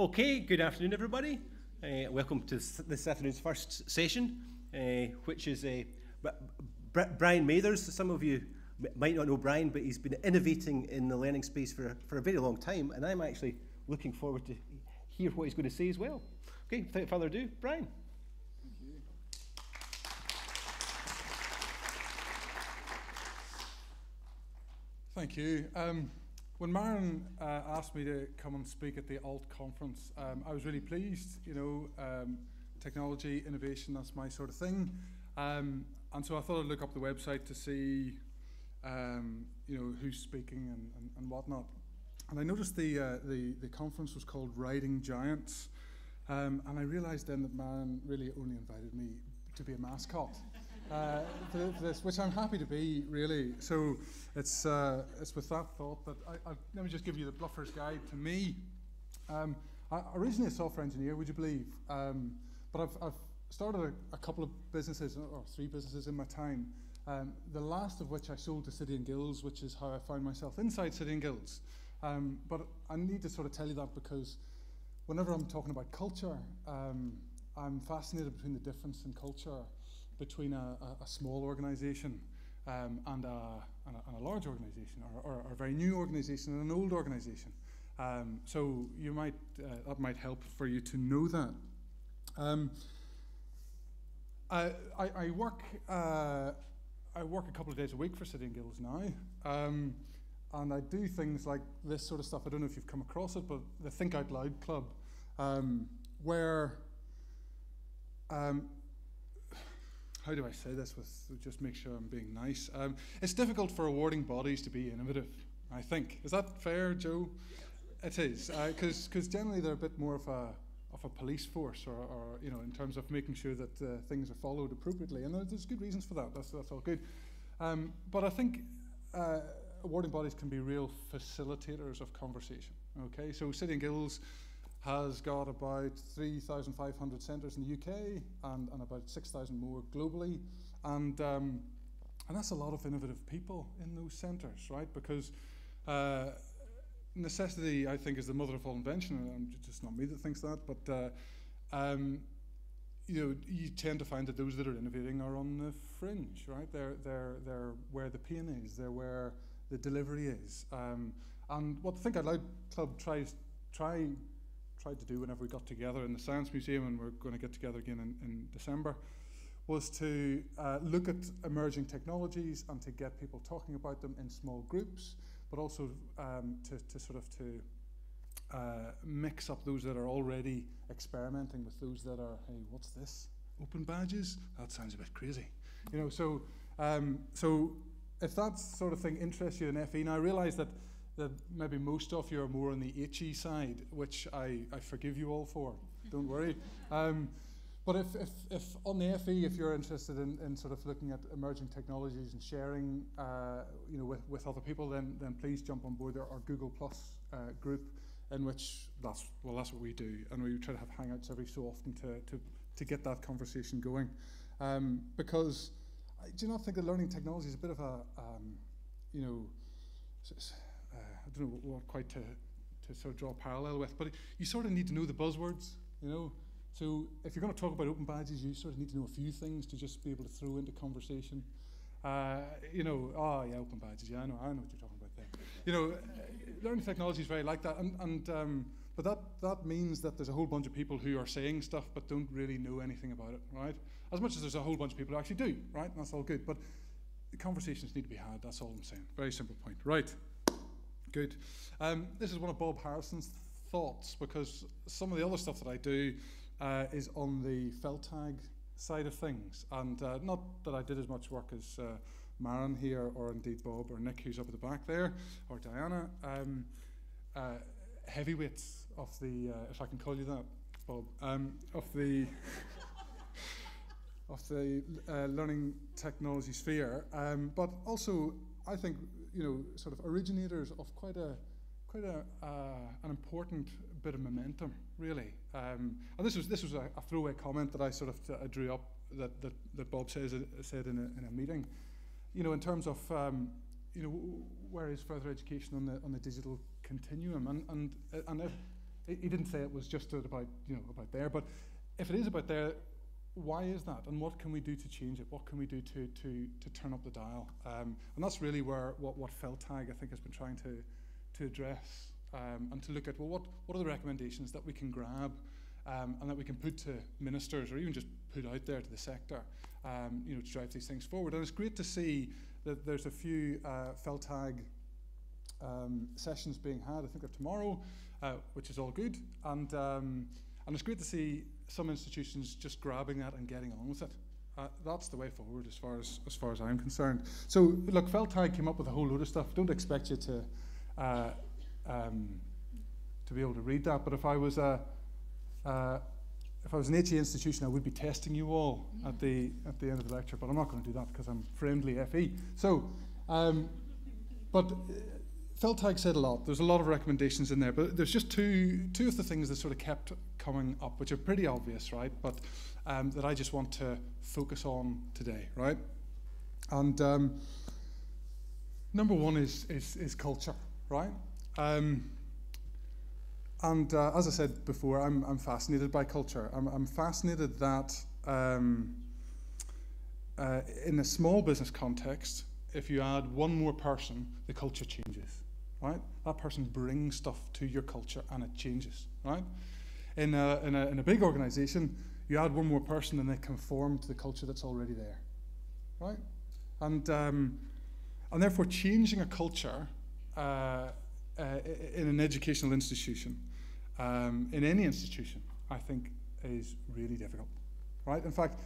Okay, good afternoon, everybody. Uh, welcome to this afternoon's first session, uh, which is a uh, Bryan Mathers. Some of you might not know Bryan, but he's been innovating in the learning space for, for a very long time, and I'm actually looking forward to hear what he's going to say as well. Okay, without further ado, Bryan. Thank you. Um, when Maren uh, asked me to come and speak at the ALT conference, um, I was really pleased. You know, um, technology, innovation, that's my sort of thing. Um, and so I thought I'd look up the website to see, um, you know, who's speaking and, and, and whatnot. And I noticed the, uh, the, the conference was called Riding Giants. Um, and I realized then that Maren really only invited me to be a mascot uh, for, for, this, which I'm happy to be, really. So it's, uh, it's with that thought that I, I, let me just give you the bluffer's guide to me. Um, I, originally a software engineer, would you believe? Um, but I've, I've started a, a, couple of businesses, or three businesses in my time, um, the last of which I sold to City and Guilds, which is how I found myself inside City and Guilds. Um, but I need to sort of tell you that because whenever I'm talking about culture, um, I'm fascinated between the difference in culture between a, a, a small organization um, and, a, and, and, a, large organization, or, or, or, a very new organization and an old organization. Um, so you might uh, that might help for you to know that. Um, I, I, work uh, I work a couple of days a week for City and Guilds now, um, and I do things like this sort of stuff. I don't know if you've come across it, but the Think Out Loud Club, um, where um, how do I say this with just make sure I'm being nice? Um, it's difficult for awarding bodies to be innovative. I think is that fair, Joe? It is because uh, because generally they're a bit more of a of a police force, or, or you know, in terms of making sure that uh, things are followed appropriately, and there's good reasons for that. That's that's all good. Um, but I think uh, awarding bodies can be real facilitators of conversation. Okay, so City and Guilds has got about 3,500 centres in the UK and, and about 6,000 more globally. And, um, and that's a lot of innovative people in those centres, right? Because uh, necessity, I think, is the mother of all invention. And it's just not me that thinks that, but uh, um, you know, you tend to find that those that are innovating are on the fringe, right? They're, they're, they're where the pain is, they're where the delivery is. Um, and what the Think Out Loud Club tries try tried to do whenever we got together in the Science Museum, and we're going to get together again in, in December, was to uh, look at emerging technologies and to get people talking about them in small groups, but also um, to, to sort of to uh, mix up those that are already experimenting with those that are, hey, what's this? Open badges? That sounds a bit crazy. You know, so um, so if that sort of thing interests you in FE, now I realise that that maybe most of you are more on the HE side, which I, I forgive you all for. Don't worry. Um, but if, if, if on the FE, if you're interested in, in sort of looking at emerging technologies and sharing, uh, you know, with, with other people, then, then please jump on board our, our Google Plus uh, group, in which that's well, that's what we do, and we try to have hangouts every so often to, to, to get that conversation going, um, because I do not think that learning technology is a bit of a, um, you know, I don't know what quite to, to sort of draw a parallel with, but you sort of need to know the buzzwords, you know. So if you're going to talk about open badges, you sort of need to know a few things to just be able to throw into conversation. Uh, you know, oh yeah, open badges, yeah, I know, I know what you're talking about there. You know, uh, learning technology is very like that, and, and um, but that that means that there's a whole bunch of people who are saying stuff but don't really know anything about it, right? As much as there's a whole bunch of people who actually do, right? And that's all good, but conversations need to be had. That's all I'm saying. Very simple point, right? Good. Um, this is one of Bob Harrison's thoughts because some of the other stuff that I do uh, is on the FELTAG side of things. And uh, not that I did as much work as uh, Maren here, or indeed Bob or Nick, who's up at the back there, or Diana. Um, uh, heavyweights of the, uh, if I can call you that, Bob, um, of the. of the uh, learning technology sphere, um, but also I think you know, sort of originators of quite a quite a, uh, an important bit of momentum, really. Um, and this was this was a, a, throwaway comment that I sort of uh, drew up that, that, that Bob says uh, said in a, in a meeting. You know, in terms of um, you know where is further education on the on the digital continuum, and and uh, and if he didn't say it was just about you know about there, but if it is about there, why is that, and what can we do to change it? What can we do to to to turn up the dial? Um, and that's really where what what FELTAG I think has been trying to to address um, and to look at well what what are the recommendations that we can grab um, and that we can put to ministers or even just put out there to the sector, um, you know, to drive these things forward. And it's great to see that there's a few uh, FELTAG um, sessions being had. I think they're tomorrow, uh, which is all good. And um, and it's great to see some institutions just grabbing that and getting on with it. Uh, that's the way forward as far as as far as I'm concerned. So look, FELTAG came up with a whole load of stuff. Don't expect you to uh, um, to be able to read that. But if I was a uh, if I was an HE institution, I would be testing you all at the at the end of the lecture, but I'm not going to do that because I'm friendly FE. So, um, but uh, FELTAG said a lot. There's a lot of recommendations in there, but there's just two two of the things that sort of kept coming up, which are pretty obvious, right? But um, that I just want to focus on today, right? And um, number one is is, is culture, right? Um, and uh, as I said before, I'm, I'm fascinated by culture. I'm, I'm fascinated that um, uh, in a small business context, if you add one more person, the culture changes, right? That person brings stuff to your culture and it changes, right? In a, in a, in a big organization, you add one more person and they conform to the culture that's already there, right? And, um, and therefore, changing a culture uh, uh, in an educational institution um, in any institution, I think, is really difficult. Right? In fact,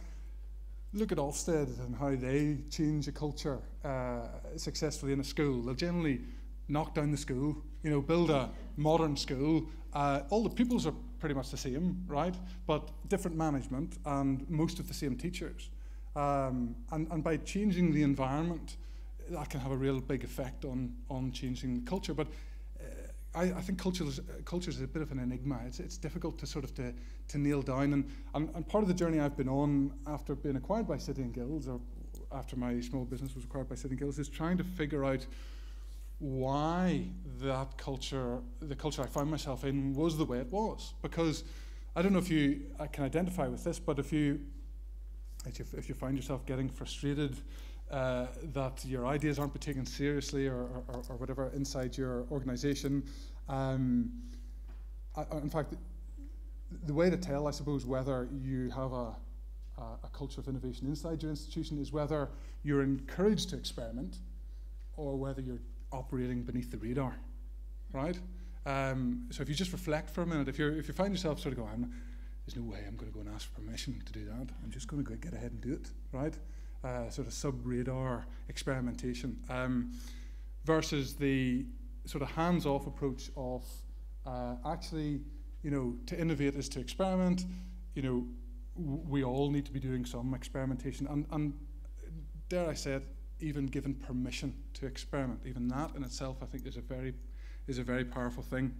look at Ofsted and how they change a culture uh, successfully in a school. They'll generally knock down the school, you know, build a modern school. Uh, all the pupils are pretty much the same, right? But different management and most of the same teachers. Um, and, and by changing the environment, that can have a real big effect on, on changing the culture. But I, I think culture is, culture is a bit of an enigma. It's, it's difficult to sort of to, to nail down. And, and, and part of the journey I've been on after being acquired by City and Guilds, or after my small business was acquired by City and Guilds, is trying to figure out why that culture, the culture I found myself in, was the way it was. Because I don't know if you I can identify with this, but if you if you, if you find yourself getting frustrated uh, that your ideas aren't being taken seriously or, or, or whatever inside your organization. Um, in fact, the way to tell, I suppose, whether you have a, a, a culture of innovation inside your institution is whether you're encouraged to experiment or whether you're operating beneath the radar, right? Um, so if you just reflect for a minute, if, you're, if you find yourself sort of going, there's no way I'm going to go and ask for permission to do that. I'm just going to go get ahead and do it, right? uh, sort of sub-radar experimentation um, versus the sort of hands-off approach of uh, actually, you know, to innovate is to experiment. You know, we all need to be doing some experimentation, and, and dare I say it, even given permission to experiment. Even that in itself, I think, is a very is a very powerful thing.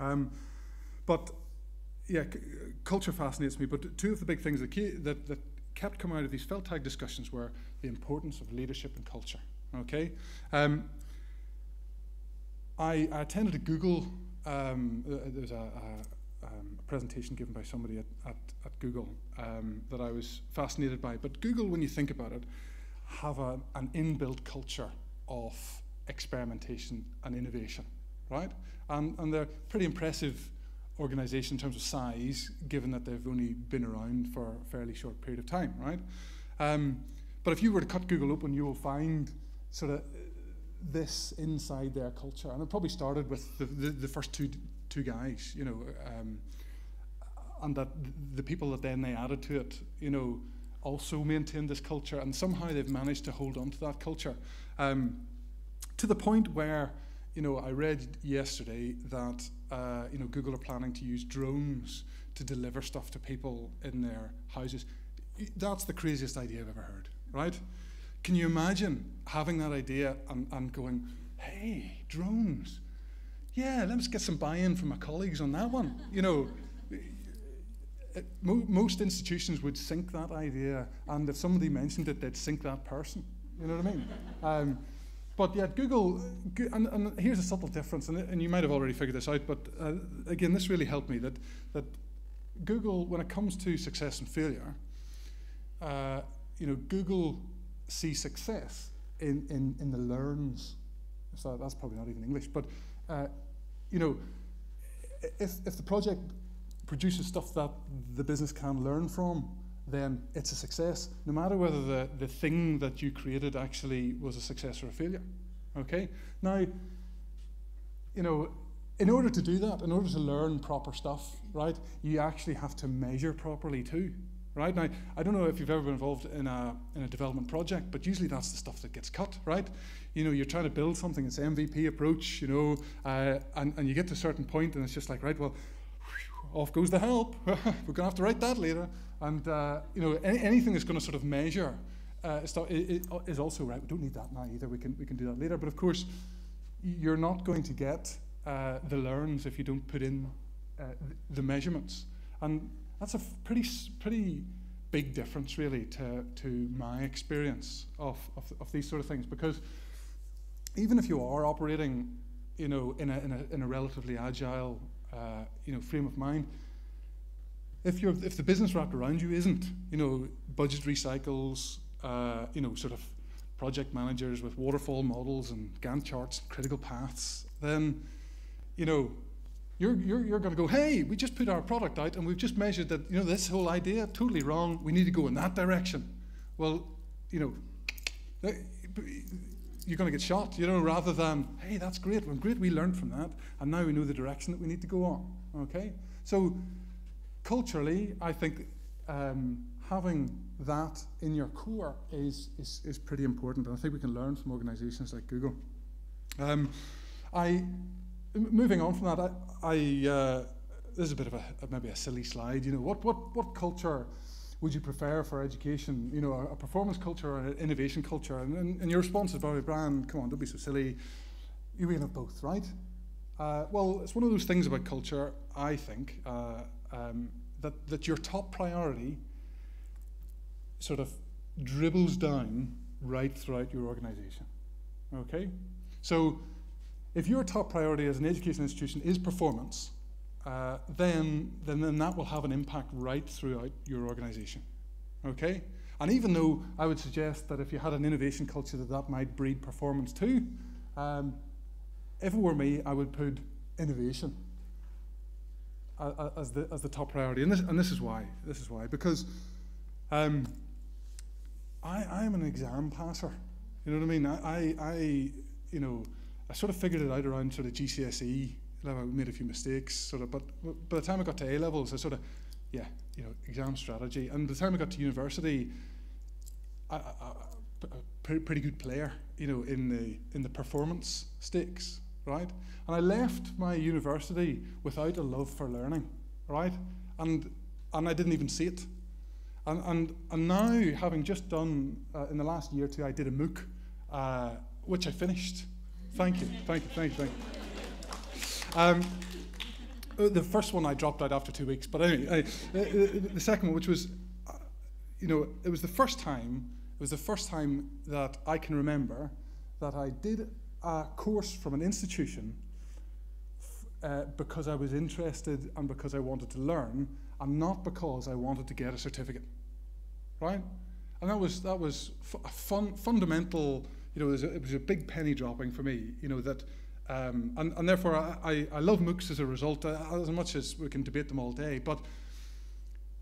Um, but yeah, culture fascinates me. But two of the big things that, key, that, that kept coming out of these FELTAG discussions were the importance of leadership and culture. Okay, um, I, I, attended a Google. Um, there was a, a, um, a, presentation given by somebody at, at, at Google um, that I was fascinated by. But Google, when you think about it, have a, an inbuilt culture of experimentation and innovation, right? And, and they're pretty impressive organisation in terms of size, given that they've only been around for a fairly short period of time, right? Um, but if you were to cut Google open, you will find sort of this inside their culture, and it probably started with the, the, the first two two guys, you know, um, and that the people that then they added to it, you know, also maintained this culture, and somehow they've managed to hold on to that culture um, to the point where, you know, I read yesterday that uh, you know, Google are planning to use drones to deliver stuff to people in their houses. That's the craziest idea I've ever heard, right? Can you imagine having that idea and, and going, hey, drones? Yeah, let's get some buy-in from my colleagues on that one. You know, it, mo most institutions would sink that idea, and if somebody mentioned it, they'd sink that person. You know what I mean? Um, but yet Google, and, and, here's a subtle difference, and, and, you might have already figured this out, but uh, again, this really helped me that, that Google, when it comes to success and failure, uh, you know, Google sees success in, in, in the learns. So that's probably not even English, but uh, you know, if, if the project produces stuff that the business can learn from, then it's a success, no matter whether the, the thing that you created actually was a success or a failure. Okay? Now, you know, in order to do that, in order to learn proper stuff, right, you actually have to measure properly too. Right now, I don't know if you've ever been involved in a in a development project, but usually that's the stuff that gets cut, right? You know, you're trying to build something, it's MVP approach, you know, uh, and and you get to a certain point, and it's just like, right, well, off goes the help. We're gonna have to write that later, and uh, you know, any, anything that's going to sort of measure uh, is also right. We don't need that now either. We can we can do that later. But of course, you're not going to get uh, the learns if you don't put in uh, the measurements, and that's a pretty pretty big difference really to to my experience of, of of these sort of things because even if you are operating, you know, in a in a, in a relatively agile uh, you know frame of mind if, you're, if the business wrapped around you isn't, you know, budgetary cycles, uh, you know, sort of project managers with waterfall models and Gantt charts and critical paths, then, you know, you're, you're, you're going to go, hey, we just put our product out and we've just measured that, you know, this whole idea, totally wrong. We need to go in that direction. Well, you know, you're going to get shot, you know, rather than, hey, that's great. Well, great, we learned from that. And now we know the direction that we need to go on. Okay? So culturally, I think um, having that in your core is, is, is pretty important. And I think we can learn from organizations like Google. Um, I, moving on from that, I, I uh, this is a bit of a, maybe a silly slide. You know, what, what, what culture would you prefer for education? You know, a, a performance culture or an innovation culture? And, and, and your response is probably, Bryan, come on, don't be so silly. You can have both, right? Uh, well, it's one of those things about culture, I think, uh, um, that, that your top priority sort of dribbles down right throughout your organization. Okay? So if your top priority as an education institution is performance, uh, then, then, then that will have an impact right throughout your organization. Okay? And even though I would suggest that if you had an innovation culture that that might breed performance too, um, if it were me, I would put innovation as the, as the top priority. And this, and this is why. This is why. Because um, I, I am an exam passer. You know what I mean? I, I, you know, I sort of figured it out around sort of GCSE. I made a few mistakes, sort of, but by the time I got to A levels, I sort of, yeah, you know, exam strategy. And by the time I got to university, I, I, I, a pretty, good player, you know, in the in the performance stakes right? And I left my university without a love for learning, right? And, and I didn't even see it. And, and, and now, having just done, uh, in the last year or two, I did a MOOC, uh, which I finished. Thank you, thank you, thank you, thank you. Um, uh, the first one I dropped out after two weeks, but anyway, I, uh, uh, the second one, which was, you know, it was the first time, it was the first time that I can remember that I did a course from an institution uh, because I was interested and because I wanted to learn, and not because I wanted to get a certificate, right? And that was that was a fun, fundamental. You know, it was, a, it was, a, big penny dropping for me. You know that, um, and, and therefore I, I, love MOOCs as a result, uh, as much as we can debate them all day. But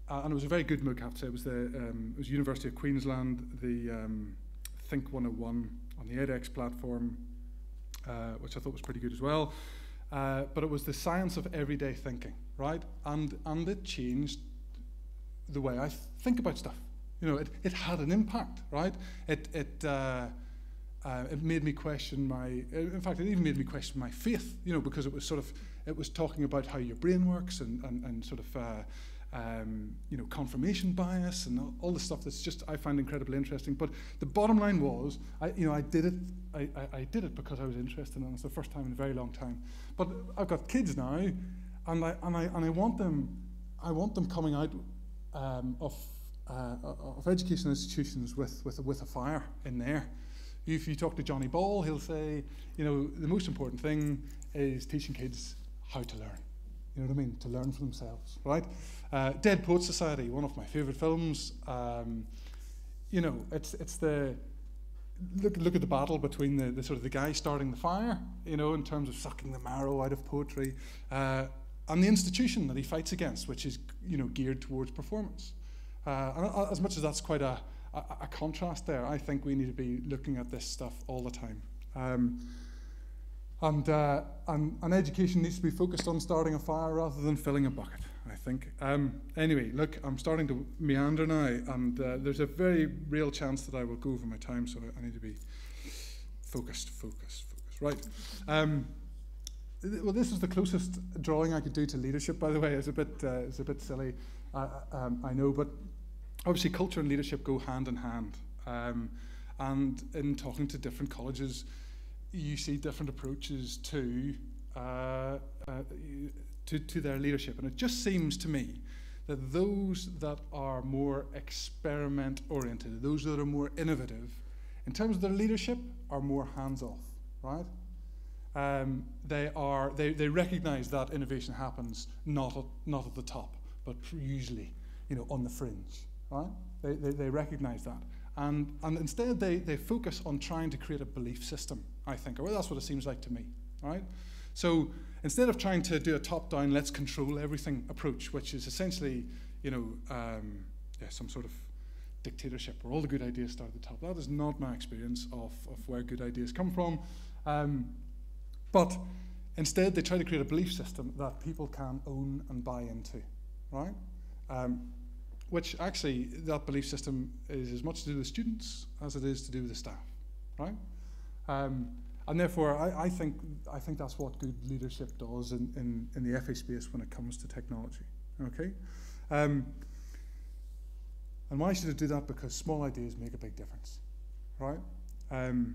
uh, and it was a very good MOOC. I have to say, it was the um, it was University of Queensland, the um, Think 101 on the edX platform. Uh, which I thought was pretty good as well. Uh, but it was the science of everyday thinking, right? And, and it changed the way I th- think about stuff. You know, it, it had an impact, right? It, it, uh, uh, it made me question my, in fact, it even made me question my faith, you know, because it was sort of, it was talking about how your brain works and, and, and sort of, uh, um, you know, confirmation bias and all, all the stuff that's just I find incredibly interesting. But the bottom line was, I, you know, I did it. I, I, I did it because I was interested, and it's the first time in a very long time. But I've got kids now, and I and I and I want them, I want them coming out um, of uh, of education institutions with with with a fire in there, If you talk to Johnny Ball, he'll say, you know, the most important thing is teaching kids how to learn. You know what I mean? To learn for themselves, right? Uh, Dead Poet Society, one of my favourite films. Um, you know, it's it's the look look at the battle between the, the sort of the guy starting the fire, you know, in terms of sucking the marrow out of poetry, uh, and the institution that he fights against, which is you know geared towards performance. Uh, and as much as that's quite a, a, contrast there, I think we need to be looking at this stuff all the time. Um, and, uh, and, and education needs to be focused on starting a fire rather than filling a bucket, I think. Um, anyway, look, I'm starting to meander now, and uh, there's a very real chance that I will go over my time, so I need to be focused, focused, focused. Right. Um, well, this is the closest drawing I could do to leadership, by the way. It's a bit, uh, it's a bit silly, uh, um, I know, but obviously culture and leadership go hand in hand. Um, and in talking to different colleges, you see different approaches to, uh, uh, to, to their leadership. And it just seems to me that those that are more experiment oriented, those that are more innovative, in terms of their leadership, are more hands off, right? Um, they, are, they, they recognize that innovation happens not at, not at the top, but usually you know, on the fringe, right? They, they, they recognize that. And, and instead, they, they focus on trying to create a belief system, I think. Or that's what it seems like to me, right? So instead of trying to do a top-down, let's control everything approach, which is essentially, you know, um, yeah, some sort of dictatorship where all the good ideas start at the top. That is not my experience of, of where good ideas come from. Um, but instead, they try to create a belief system that people can own and buy into, right? Um, which actually, that belief system is as much to do with students as it is to do with the staff, right? Um, and therefore, I, I, think, I think that's what good leadership does in, in, in the FE space when it comes to technology, okay? Um, and why should it do that? Because small ideas make a big difference, right? Um,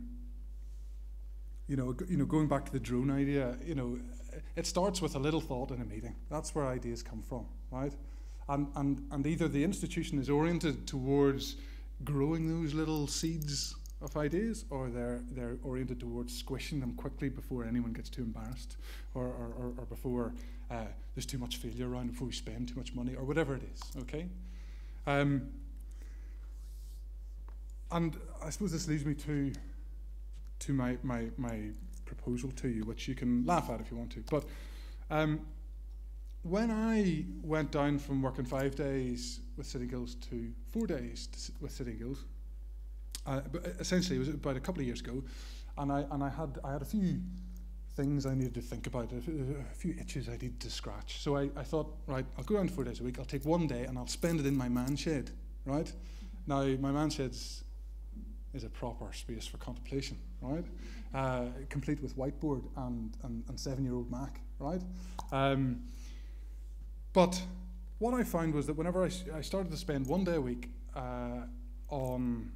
you know, you know, going back to the drone idea, you know, it starts with a little thought in a meeting. That's where ideas come from, right? And, and, and either the institution is oriented towards growing those little seeds of ideas or they're, they're oriented towards squishing them quickly before anyone gets too embarrassed or, or, or, or before uh, there's too much failure around, before we spend too much money or whatever it is, okay? Um, and I suppose this leads me to, to my, my, my proposal to you, which you can laugh at if you want to. But um, when I went down from working five days with City and Guilds to four days to, with City and Guilds, uh, but essentially it was about a couple of years ago, and I and I had I had a few things I needed to think about, a, a few itches I needed to scratch. So I, I thought, right, I'll go down four days a week. I'll take one day and I'll spend it in my man shed, right? Now my man shed's is a proper space for contemplation, right? Uh, complete with whiteboard and, and, and seven-year-old Mac, right? Um, but what I found was that whenever I, I started to spend one day a week uh, on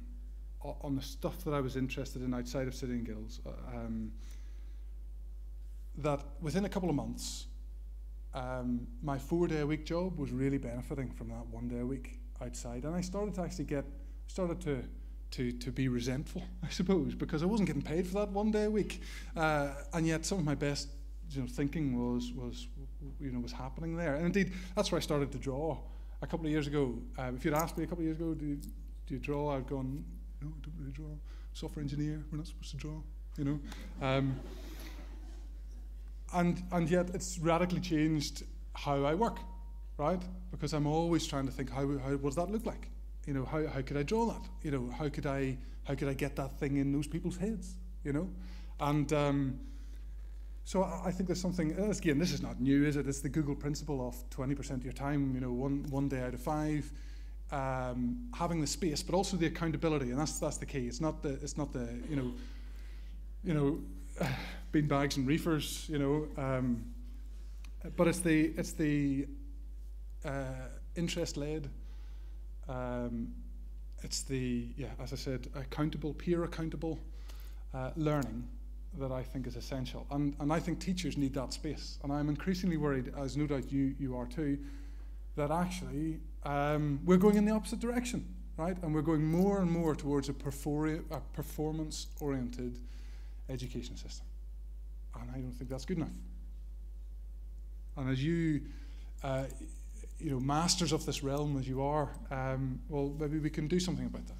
on the stuff that I was interested in outside of City and Guilds, uh, um, that within a couple of months, um, my four day a week job was really benefiting from that one day a week outside, and I started to actually get started to to to be resentful, I suppose, because I wasn't getting paid for that one day a week, uh, and yet some of my best you know, thinking was was you know was happening there. And indeed, that's where I started to draw a couple of years ago. Um, if you'd asked me a couple of years ago, do you, do you draw? I'd gone, no, I don't really draw. Software engineer, we're not supposed to draw, you know. Um, and and yet it's radically changed how I work, right? Because I'm always trying to think how, how what does that look like? You know, how, how could I draw that? You know, how could I how could I get that thing in those people's heads? You know, and um, so I think there's something, again, this is not new, is it? It's the Google principle of 20% of your time, you know, one, one day out of five, um, having the space, but also the accountability, and that's, that's the key. It's not the, it's not the you know, you know, bean bags and reefers, you know, um, but it's the, it's the uh, interest-led, um, it's the, yeah, as I said, accountable, peer accountable uh, learning that I think is essential. And, and I think teachers need that space. And I'm increasingly worried, as no doubt you, you are too, that actually um, we're going in the opposite direction, right? And we're going more and more towards a, a performance-oriented education system. And I don't think that's good enough. And as you, uh, you know, masters of this realm as you are, um, well, maybe we can do something about that.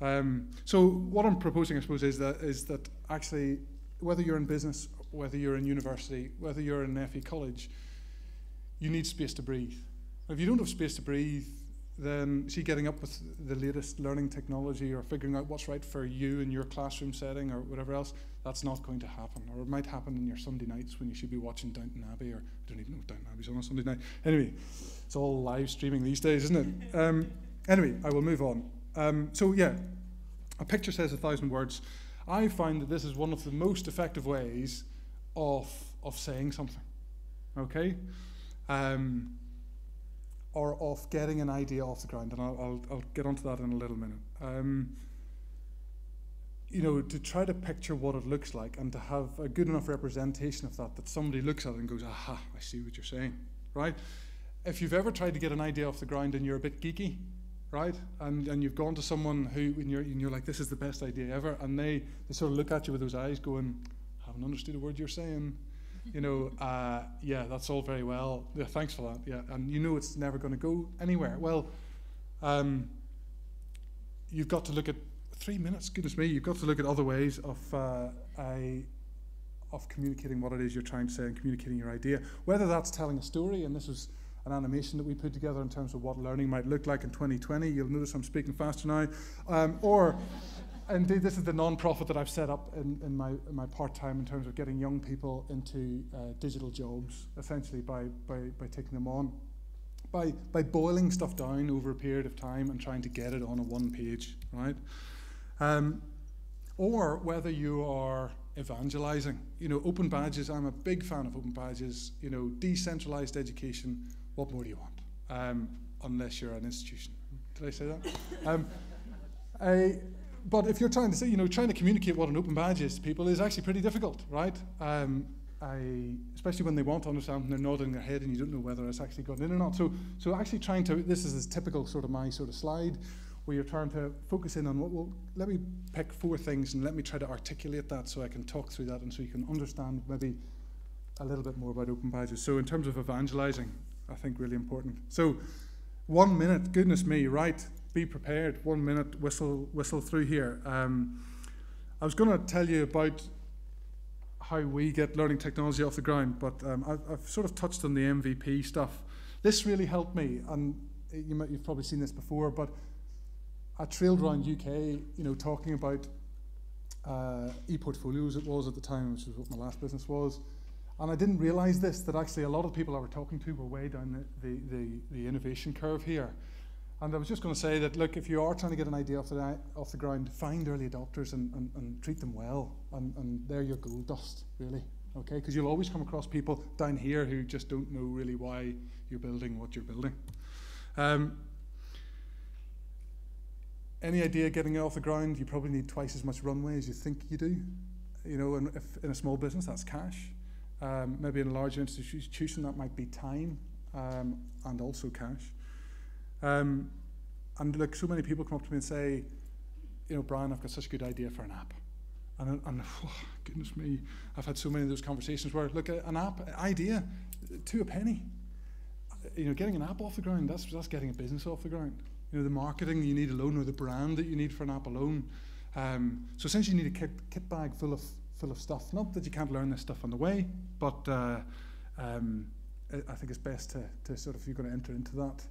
Um, so what I'm proposing, I suppose, is that is that actually, whether you're in business, whether you're in university, whether you're in an FE college, you need space to breathe. If you don't have space to breathe, then see getting up with the latest learning technology or figuring out what's right for you in your classroom setting or whatever else, that's not going to happen. Or it might happen in your Sunday nights when you should be watching Downton Abbey, or I don't even know if Downton Abbey's on a Sunday night. Anyway, it's all live streaming these days, isn't it? Um, anyway, I will move on. Um, so yeah, a picture says a thousand words. I find that this is one of the most effective ways of, of saying something. Okay? Um, or of getting an idea off the ground, and I'll, I'll, I'll get onto that in a little minute. Um, you know, to try to picture what it looks like and to have a good enough representation of that that somebody looks at it and goes, aha, I see what you're saying, right? If you've ever tried to get an idea off the ground and you're a bit geeky, right, and, and you've gone to someone who, and you're, and you're like, this is the best idea ever, and they, they sort of look at you with those eyes going, I haven't understood a word you're saying, you know, uh, yeah, that's all very well. Yeah, thanks for that. Yeah, and you know it's never going to go anywhere. Well, um, you've got to look at three minutes. Goodness me, you've got to look at other ways of uh, a, of communicating what it is you're trying to say and communicating your idea. Whether that's telling a story, and this is an animation that we put together in terms of what learning might look like in 2020. You'll notice I'm speaking faster now, um, or indeed, this is the non-profit that I've set up in, in my, in my part-time in terms of getting young people into uh, digital jobs, essentially by, by, by taking them on, by, by boiling stuff down over a period of time and trying to get it on a one page, right? Um, or whether you are evangelizing. You know, open badges, I'm a big fan of open badges. You know, decentralized education, what more do you want? Um, unless you're an institution. Did I say that? um, I, but if you're trying to say, you know, trying to communicate what an open badge is to people is actually pretty difficult, right? Um, I, especially when they want to understand and they're nodding their head and you don't know whether it's actually gotten in or not. So, so actually trying to, this is a typical sort of my sort of slide where you're trying to focus in on what, well, let me pick four things and let me try to articulate that so I can talk through that and so you can understand maybe a little bit more about open badges. So in terms of evangelizing, I think really important. So one minute, goodness me, right? be prepared. One minute, whistle, whistle through here. Um, I was going to tell you about how we get learning technology off the ground, but um, I've, I've, sort of touched on the MVP stuff. This really helped me, and you might, you've probably seen this before, but I trailed around UK, you know, talking about uh, e-portfolios it was at the time, which is what my last business was. And I didn't realize this, that actually a lot of the people I were talking to were way down the, the, the, the innovation curve here. And I was just going to say that, look, if you are trying to get an idea off the, off the ground, find early adopters and, and, and treat them well. And, and they're your gold dust, really. Okay? Because you'll always come across people down here who just don't know really why you're building what you're building. Um, any idea getting it off the ground, you probably need twice as much runway as you think you do. You know, and if in a small business, that's cash. Um, maybe in a larger institution, that might be time um, and also cash. Um, and look, so many people come up to me and say, you know, Bryan, I've got such a good idea for an app. And, and oh, goodness me, I've had so many of those conversations where, look, an app idea, to a penny. You know, getting an app off the ground, that's, that's getting a business off the ground. You know, the marketing you need alone or the brand that you need for an app alone. Um, so essentially you need a kit, kit bag full of, full of stuff. Not that you can't learn this stuff on the way, but uh, um, I think it's best to, to sort of, if you're going to enter into that,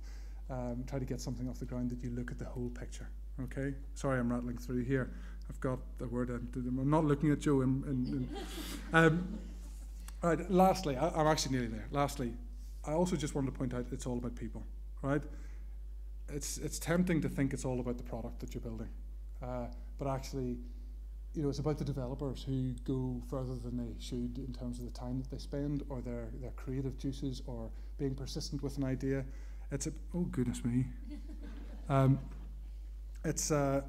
um, try to get something off the ground that you look at the whole picture. Okay? Sorry, I'm rattling through here. I've got the word. I'm not looking at Joe. In, in, in. Um, right. Lastly, I, I'm actually nearly there. Lastly, I also just wanted to point out it's all about people. Right? It's it's tempting to think it's all about the product that you're building, uh, but actually, you know, it's about the developers who go further than they should in terms of the time that they spend, or their their creative juices, or being persistent with an idea. It's a, oh goodness me. Um, it's uh,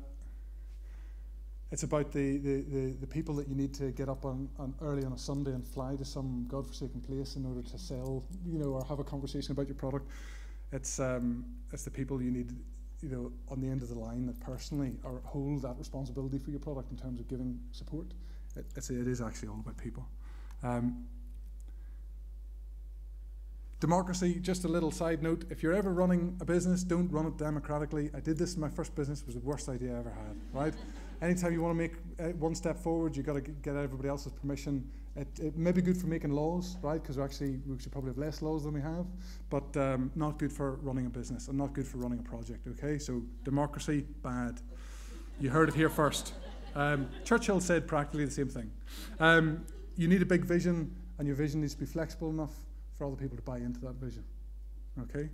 it's about the, the, the, the, people that you need to get up on, on early on a Sunday and fly to some godforsaken place in order to sell, you know, or have a conversation about your product. It's um, it's the people you need you know, on the end of the line that personally or hold that responsibility for your product in terms of giving support. It, it's, it is actually all about people. Um, democracy, just a little side note, if you're ever running a business, don't run it democratically. I did this in my first business, it was the worst idea I ever had, right? Anytime you want to make uh, one step forward, you've got to get everybody else's permission. It, it may be good for making laws, right? Because actually we should probably have less laws than we have, but um, not good for running a business and not good for running a project. Okay, so democracy bad. You heard it here first. Um, Churchill said practically the same thing. Um, you need a big vision, and your vision needs to be flexible enough for other people to buy into that vision. Okay.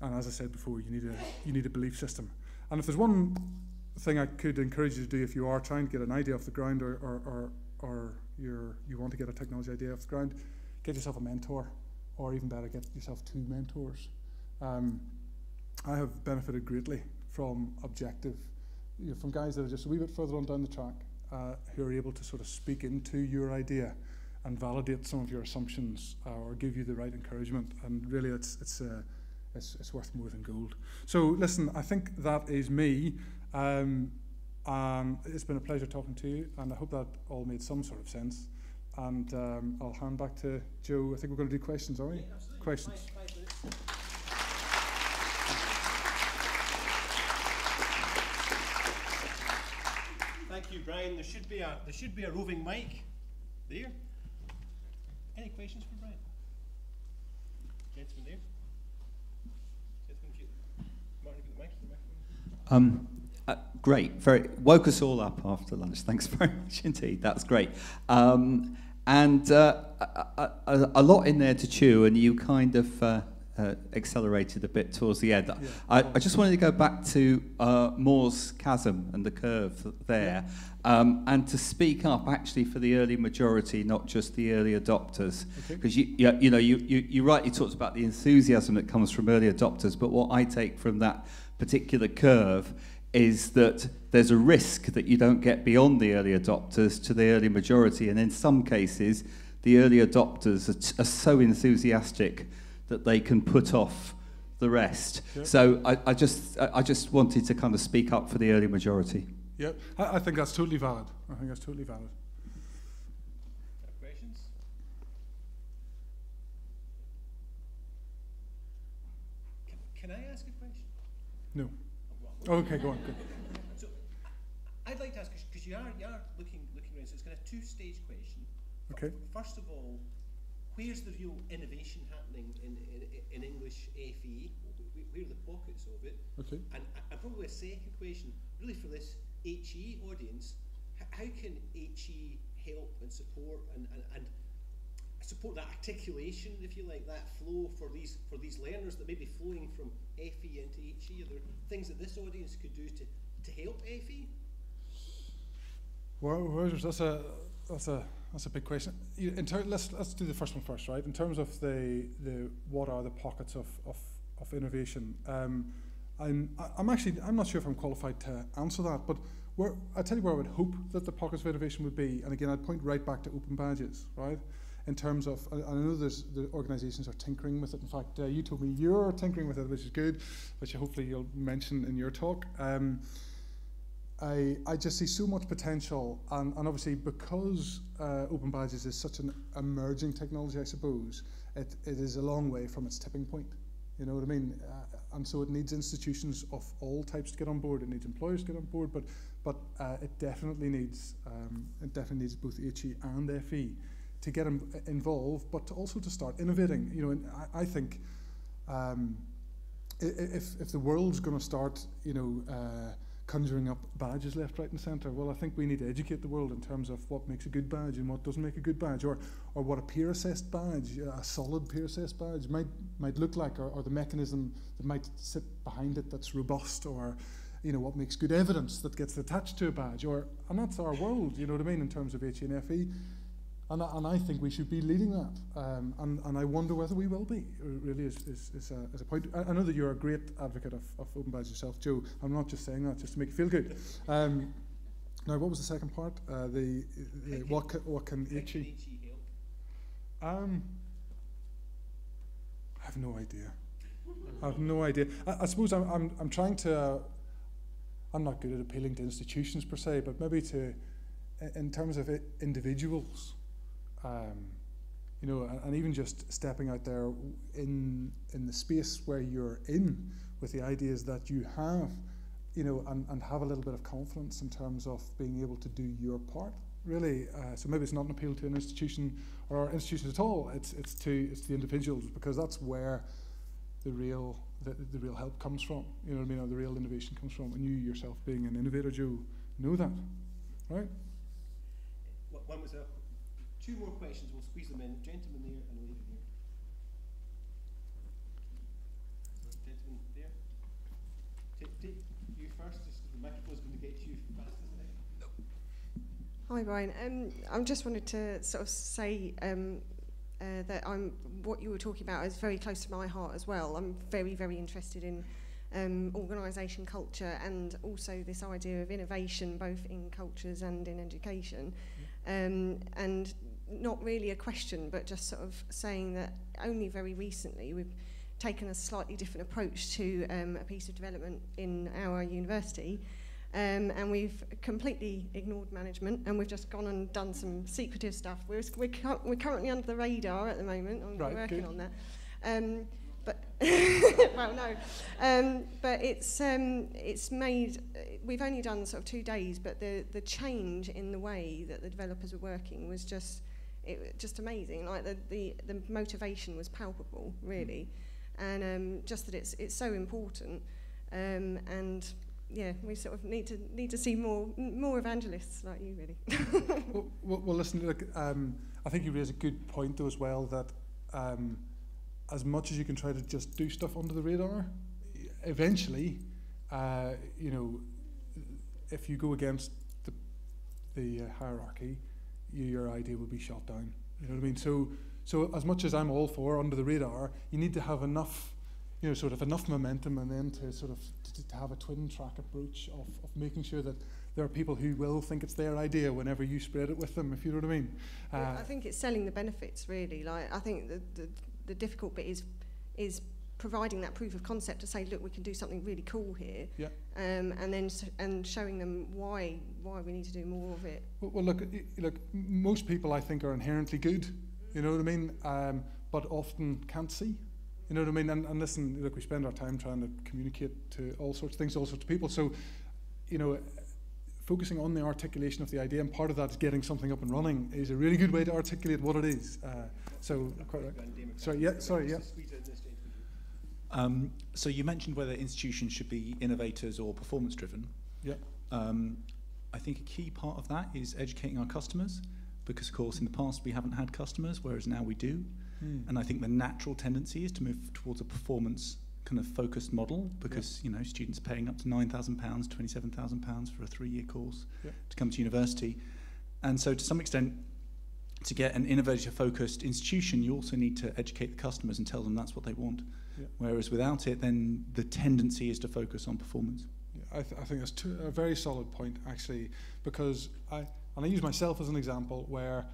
And as I said before, you need a you need a belief system. And if there's one thing I could encourage you to do if you are trying to get an idea off the ground or, or, or or you're, you want to get a technology idea off the ground, get yourself a mentor, or even better, get yourself two mentors. Um, I have benefited greatly from objective, you know, from guys that are just a wee bit further on down the track, uh, who are able to sort of speak into your idea and validate some of your assumptions uh, or give you the right encouragement. And really, it's it's uh, it's, it's worth more than gold. So listen, I think that is me. Um, um, it's been a pleasure talking to you, and I hope that all made some sort of sense. And um, I'll hand back to Joe. I think we're going to do questions, are we? Yeah, questions. Five, five Thank you, Bryan. There should be a there should be a roving mic there. Any questions for Bryan? Gentleman there. Gentleman, you, Martin, you got the mic. The microphone. Um, great, very woke us all up after lunch. Thanks very much indeed. That's great. Um, and uh, a, a, a, lot in there to chew, and you kind of uh, uh, accelerated a bit towards the end. Yeah. I, I, just wanted to go back to uh, Moore's chasm and the curve there, um, and to speak up actually for the early majority, not just the early adopters. Because Okay. you, you, you know, you, you, you rightly talked about the enthusiasm that comes from early adopters, but what I take from that particular curve is that there's a risk that you don't get beyond the early adopters to the early majority, and in some cases, the early adopters are, are so enthusiastic that they can put off the rest. Yep. So I, I just I I just wanted to kind of speak up for the early majority. Yeah, I, I think that's totally valid. I think that's totally valid. Got questions? Can, can I ask a question? No. Well, Okay, go on. So, I'd like to ask because you are you are looking looking around. So it's kind of two stage question. Okay. First of all, where's the real innovation happening in in, in English FE? Wh- Where are the pockets of it? Okay. And, and probably a second question, really for this HE audience, how can HE help and support and, and, and support that articulation, if you like, that flow for these for these learners that may be flowing from FE into HE? Are there things that this audience could do to, to help? FE? Well, that's a that's a that's a big question. Let's let's do the first one first, right? In terms of the the what are the pockets of of, of innovation? Um, I'm I'm actually I'm not sure if I'm qualified to answer that, but where I tell you where I would hope that the pockets of innovation would be, and again I'd point right back to open badges, right? In terms of, I, I know there's the organisations are tinkering with it. In fact, uh, you told me you're tinkering with it, which is good, which hopefully you'll mention in your talk. Um, I, I just see so much potential, and, and obviously because uh, open badges is such an emerging technology, I suppose, it, it is a long way from its tipping point. You know what I mean? Uh, and so it needs institutions of all types to get on board. It needs employers to get on board, but but uh, it definitely needs um, it definitely needs both HE and FE to get em- involved, but to also to start innovating. You know, and I, I think um, if if the world's going to start, you know. Uh, conjuring up badges left, right, and centre. Well, I think we need to educate the world in terms of what makes a good badge and what doesn't make a good badge, or or what a peer assessed badge, a solid peer assessed badge might might look like, or, or the mechanism that might sit behind it that's robust, or you know what makes good evidence that gets attached to a badge, or and that's our world. You know what I mean in terms of HE and And I, think we should be leading that. Um, and, and I wonder whether we will be, uh, really, is, is, is, a, is a point. I, I know that you're a great advocate of, of open badge yourself, Joe. I'm not just saying that just to make you feel good. Um, now, what was the second part? Uh, the, the what, ca, what can How HE? HE help? Um, I have no idea. I have no idea. I, I suppose I'm, I'm, I'm trying to. Uh, I'm not good at appealing to institutions per se, but maybe to, in terms of individuals, um, you know, and, and even just stepping out there in in the space where you're in, with the ideas that you have, you know, and, and have a little bit of confidence in terms of being able to do your part. Really, uh, so maybe it's not an appeal to an institution or institutions at all. It's it's to it's the individuals because that's where the real the, the real help comes from. You know what I mean? Or the real innovation comes from. And you yourself, being an innovator, Joe, know that, right? One was a two more questions. We'll squeeze them in. Gentleman there and a lady there. Gentleman there. Take, take you first. Just the microphone's going to get to you fast, isn't it? Hi, Bryan. Um, I just wanted to sort of say um, uh, that I'm what you were talking about is very close to my heart as well. I'm very, very interested in um, organisation culture and also this idea of innovation, both in cultures and in education. Um, and not really a question, but just sort of saying that only very recently we've taken a slightly different approach to um, a piece of development in our university. Um, and we've completely ignored management and we've just gone and done some secretive stuff. We're, we're, cu we're currently under the radar at the moment, I'm right, working good. on that. Um, but well no um but it's um it's made we've only done sort of two days but the the change in the way that the developers were working was just it just amazing. Like the the, the motivation was palpable, really, and um, just that it's it's so important, um, and yeah, we sort of need to need to see more more evangelists like you, really. well, well, well, listen, look, um, I think you raise a good point though as well that um, as much as you can try to just do stuff under the radar, eventually, uh, you know, if you go against the the uh, hierarchy, you, your idea will be shot down. You know what I mean? So, so as much as I'm all for under the radar, you need to have enough you know, sort of enough momentum and then to sort of to, to have a twin track approach of, of making sure that there are people who will think it's their idea whenever you spread it with them, if you know what I mean. Uh, I think it's selling the benefits really. Like I think the, the, the difficult bit is is providing that proof of concept to say, look, we can do something really cool here, yeah. um, and then and showing them why why we need to do more of it. Well, well look, look, most people I think are inherently good, you know what I mean, um, but often can't see. You know what I mean? And, and listen, look, we spend our time trying to communicate to all sorts of things, all sorts of people. So, you know, focusing on the articulation of the idea, and part of that is getting something up and running, is a really good way to articulate what it is. Uh, so, quite right. Sorry, yeah, sorry, yeah. Um, so you mentioned whether institutions should be innovators or performance driven. Yeah. Um, I think a key part of that is educating our customers, because of course in the past we haven't had customers, whereas now we do. Mm. And I think the natural tendency is to move towards a performance kind of focused model because yeah. you know students are paying up to nine thousand pounds, twenty seven thousand pounds for a three year course yeah. to come to university, and so to some extent. To get an innovator focused institution, you also need to educate the customers and tell them that's what they want. Yeah. Whereas without it, then the tendency is to focus on performance. Yeah, I, th- I think that's two, a very solid point, actually, because I, and I use myself as an example where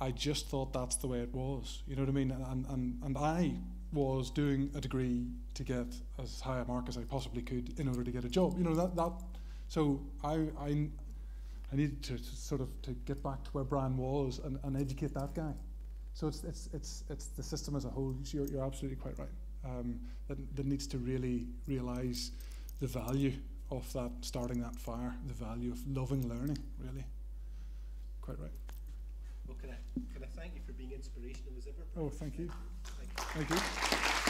I just thought that's the way it was. You know what I mean? And, and, and I was doing a degree to get as high a mark as I possibly could in order to get a job. You know, that, that so I, I, I needed to, to sort of to get back to where Bryan was and, and educate that guy. So it's, it's, it's, it's the system as a whole. You're, you're absolutely quite right. Um, that, that needs to really realise the value of that, starting that fire, the value of loving learning, really. Quite right. Well, can I, can I thank you for being inspirational as ever? Oh, thank you. Thank you. Thank you.